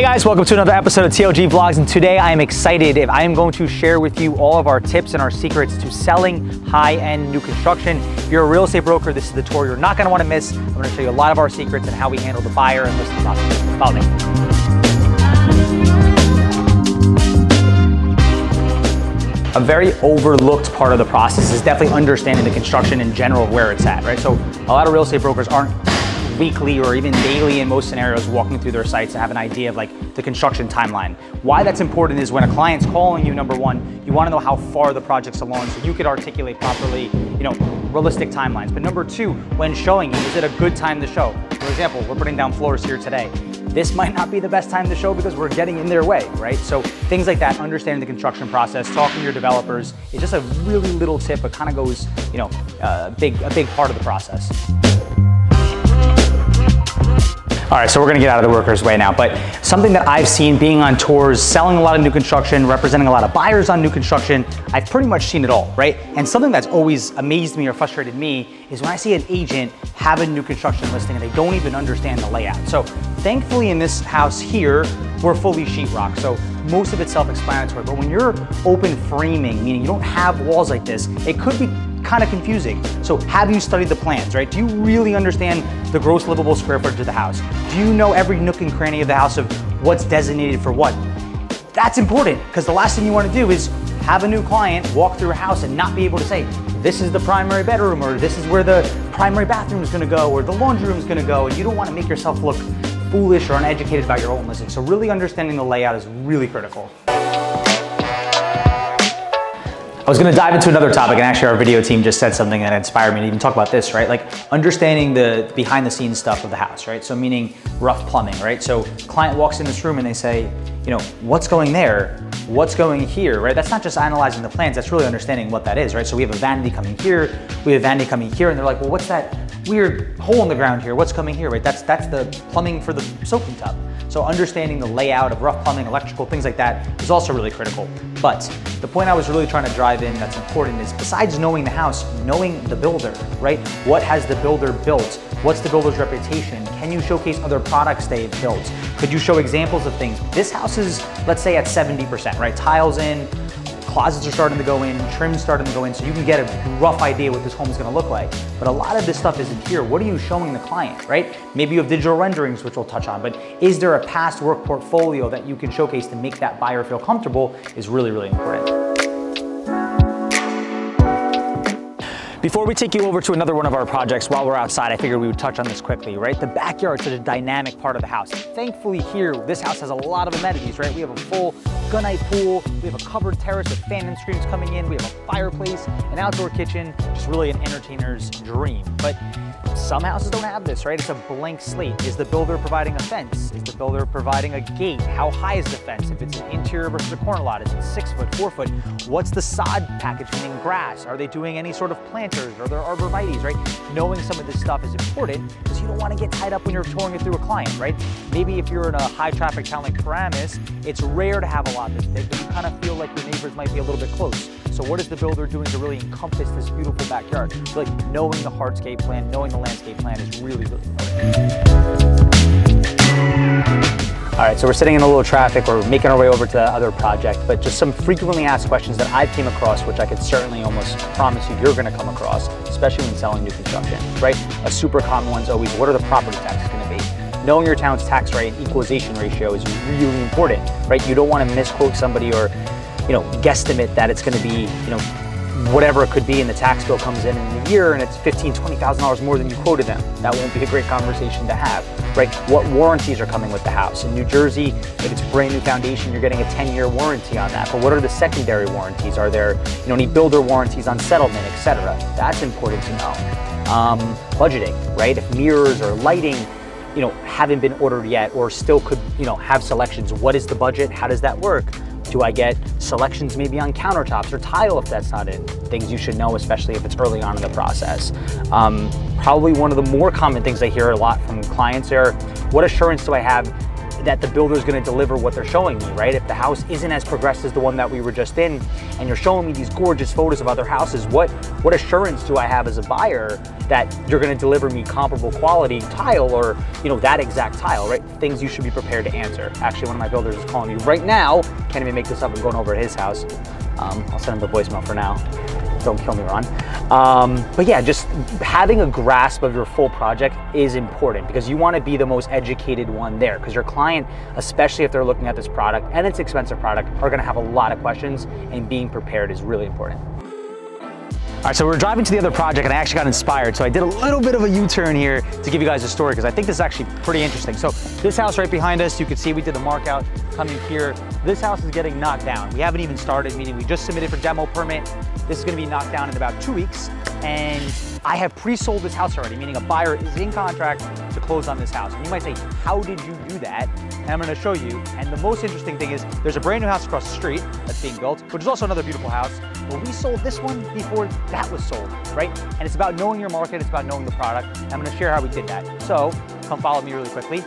Hey guys, welcome to another episode of TLG Vlogs, and today I am excited. If I am going to share with you all of our tips and our secrets to selling high-end new construction. If you're a real estate broker, this is the tour you're not gonna wanna miss. I'm gonna show you a lot of our secrets and how we handle the buyer and listing process. Follow me. A very overlooked part of the process is definitely understanding the construction in general, where it's at, right? So a lot of real estate brokers aren't weekly or even daily in most scenarios walking through their sites to have an idea of like the construction timeline. Why that's important is when a client's calling you, number one, you wanna know how far the project's along so you could articulate properly, you know, realistic timelines. But number two, when showing you, is it a good time to show? For example, we're putting down floors here today. This might not be the best time to show because we're getting in their way, right? So things like that, understanding the construction process, talking to your developers, is just a really little tip, but kind of goes, you know, a big, a big part of the process. All right, so we're gonna get out of the worker's way now, but something that I've seen being on tours, selling a lot of new construction, representing a lot of buyers on new construction, I've pretty much seen it all, right? And something that's always amazed me or frustrated me is when I see an agent have a new construction listing and they don't even understand the layout. So thankfully in this house here, we're fully sheetrock, so most of it's self-explanatory, but when you're open framing, meaning you don't have walls like this, it could be kind of confusing. So have you studied the plans, right? Do you really understand the gross livable square footage of the house? Do you know every nook and cranny of the house of what's designated for what? That's important because the last thing you want to do is have a new client walk through a house and not be able to say, this is the primary bedroom or this is where the primary bathroom is going to go or the laundry room is going to go and you don't want to make yourself look foolish or uneducated about your own listing. So really understanding the layout is really critical. I was gonna dive into another topic and actually our video team just said something that inspired me to even talk about this, right? Like understanding the behind the scenes stuff of the house, right? So meaning rough plumbing, right? So client walks in this room and they say, you know, what's going there? What's going here, right? That's not just analyzing the plans, that's really understanding what that is, right? So we have a vanity coming here, we have a vanity coming here, and they're like, well, what's that weird hole in the ground here? What's coming here, right? That's, that's the plumbing for the soaking tub. So understanding the layout of rough plumbing, electrical, things like that is also really critical. But the point I was really trying to drive in that's important is besides knowing the house, knowing the builder, right? What has the builder built? What's the builder's reputation? Can you showcase other products they've built? Could you show examples of things? This house is, let's say at 70%, right? Tiles in, Closets are starting to go in, trim's starting to go in, so you can get a rough idea what this home is gonna look like. But a lot of this stuff isn't here. What are you showing the client, right? Maybe you have digital renderings, which we'll touch on, but is there a past work portfolio that you can showcase to make that buyer feel comfortable is really, really important. Before we take you over to another one of our projects while we're outside, I figured we would touch on this quickly, right? The backyard is such a dynamic part of the house. Thankfully here, this house has a lot of amenities, right? We have a full gunite pool, we have a covered terrace with fan and screens coming in, we have a fireplace, an outdoor kitchen, just really an entertainer's dream. But some houses don't have this, right? It's a blank slate. Is the builder providing a fence? Is the builder providing a gate? How high is the fence? If it's an interior versus a corner lot, is it six foot, four foot? What's the sod package, meaning grass? Are they doing any sort of planters? Are there arborvitaes, right? Knowing some of this stuff is important because you don't want to get tied up when you're touring it through a client, right? Maybe if you're in a high traffic town like Paramus, it's rare to have a lot this big, but you kind of feel like your neighbors might be a little bit close. So what is the builder doing to really encompass this beautiful backyard? Like knowing the hardscape plan, knowing the landscape plan is really, really important. All right, so we're sitting in a little traffic. We're making our way over to the other project, but just some frequently asked questions that I've came across, which I could certainly almost promise you you're gonna come across, especially when selling new construction, right? A super common one is always, what are the property taxes gonna be? Knowing your town's tax rate and equalization ratio is really important, right? You don't wanna misquote somebody or you know, guesstimate that it's going to be, you know, whatever it could be and the tax bill comes in in a year and it's $15,000, $20,000 more than you quoted them. That won't be a great conversation to have, right? What warranties are coming with the house? In New Jersey, if it's a brand new foundation, you're getting a 10 year warranty on that. But what are the secondary warranties? Are there, you know, any builder warranties on settlement, etc.? That's important to know. Um, budgeting, right? If mirrors or lighting, you know, haven't been ordered yet or still could, you know, have selections, what is the budget? How does that work? Do I get selections maybe on countertops or tile if that's not in? Things you should know, especially if it's early on in the process. Um, probably one of the more common things I hear a lot from clients are, what assurance do I have that the builder is going to deliver what they're showing me, right? If the house isn't as progressed as the one that we were just in, and you're showing me these gorgeous photos of other houses, what what assurance do I have as a buyer that you're going to deliver me comparable quality tile or you know that exact tile, right? Things you should be prepared to answer. Actually, one of my builders is calling me right now. Can't even make this up. I'm going over to his house. Um, I'll send him the voicemail for now don't kill me, Ron. Um, but yeah, just having a grasp of your full project is important because you want to be the most educated one there because your client, especially if they're looking at this product and it's expensive product, are going to have a lot of questions and being prepared is really important. All right, so we're driving to the other project and I actually got inspired. So I did a little bit of a U-turn here to give you guys a story because I think this is actually pretty interesting. So this house right behind us, you can see we did the mark out coming here. This house is getting knocked down. We haven't even started, meaning we just submitted for demo permit. This is gonna be knocked down in about two weeks. And I have pre-sold this house already, meaning a buyer is in contract to close on this house. And you might say, how did you do that? And I'm gonna show you. And the most interesting thing is there's a brand new house across the street that's being built, which is also another beautiful house. But we sold this one before that was sold, right? And it's about knowing your market, it's about knowing the product. I'm gonna share how we did that. So come follow me really quickly.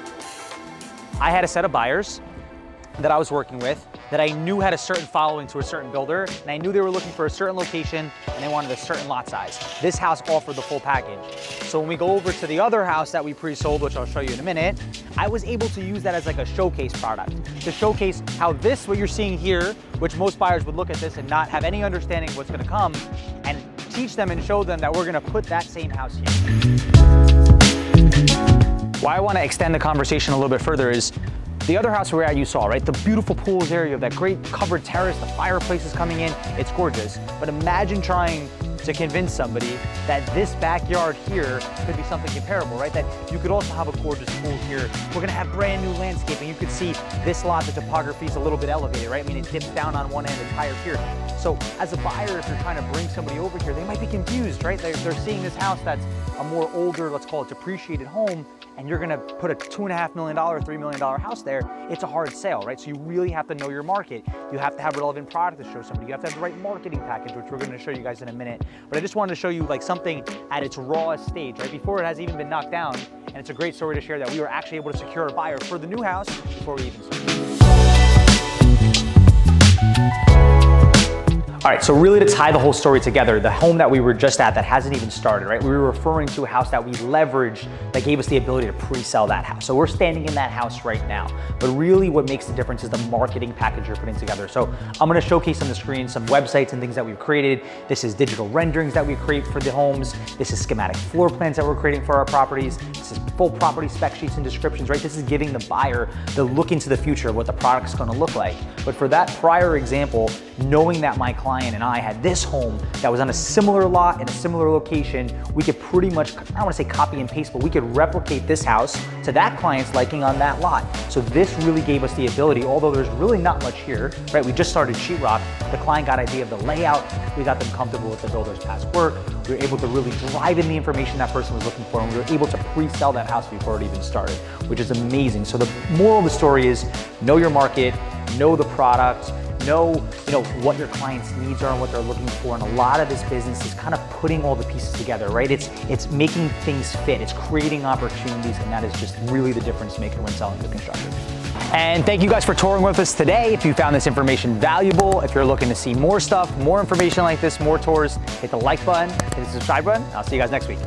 I had a set of buyers that I was working with that I knew had a certain following to a certain builder, and I knew they were looking for a certain location and they wanted a certain lot size. This house offered the full package. So when we go over to the other house that we pre-sold, which I'll show you in a minute, I was able to use that as like a showcase product to showcase how this, what you're seeing here, which most buyers would look at this and not have any understanding of what's gonna come, and teach them and show them that we're gonna put that same house here. Why I wanna extend the conversation a little bit further is the other house we were at you saw, right? The beautiful pools area, that great covered terrace, the fireplace is coming in, it's gorgeous. But imagine trying to convince somebody that this backyard here could be something comparable, right? That you could also have a gorgeous pool here. We're gonna have brand new landscaping. You could see this lot, the topography is a little bit elevated, right? I mean, it dips down on one end and higher here. So as a buyer, if you're trying to bring somebody over here, they might be confused, right? They're, they're seeing this house that's a more older, let's call it depreciated home, and you're gonna put a two and a half million dollar, three million dollar house there, it's a hard sale, right? So you really have to know your market. You have to have relevant product to show somebody. You have to have the right marketing package, which we're gonna show you guys in a minute. But I just wanted to show you like something at its rawest stage, right? Before it has even been knocked down. And it's a great story to share that we were actually able to secure a buyer for the new house before we even started. All right, so really to tie the whole story together, the home that we were just at that hasn't even started, right? We were referring to a house that we leveraged that gave us the ability to pre-sell that house. So we're standing in that house right now. But really what makes the difference is the marketing package you're putting together. So I'm gonna showcase on the screen some websites and things that we've created. This is digital renderings that we create for the homes. This is schematic floor plans that we're creating for our properties. This is full property spec sheets and descriptions, right? This is giving the buyer the look into the future of what the product's gonna look like. But for that prior example, knowing that my client client and I had this home that was on a similar lot in a similar location, we could pretty much, I don't wanna say copy and paste, but we could replicate this house to that client's liking on that lot. So this really gave us the ability, although there's really not much here, right? We just started sheetrock. The client got idea of the layout. We got them comfortable with the builder's past work. We were able to really drive in the information that person was looking for and we were able to pre-sell that house before it even started, which is amazing. So the moral of the story is know your market, know the product, know, you know, what your client's needs are and what they're looking for. And a lot of this business is kind of putting all the pieces together, right? It's it's making things fit. It's creating opportunities, and that is just really the difference maker when selling to construction. And thank you guys for touring with us today. If you found this information valuable, if you're looking to see more stuff, more information like this, more tours, hit the like button, hit the subscribe button. I'll see you guys next week.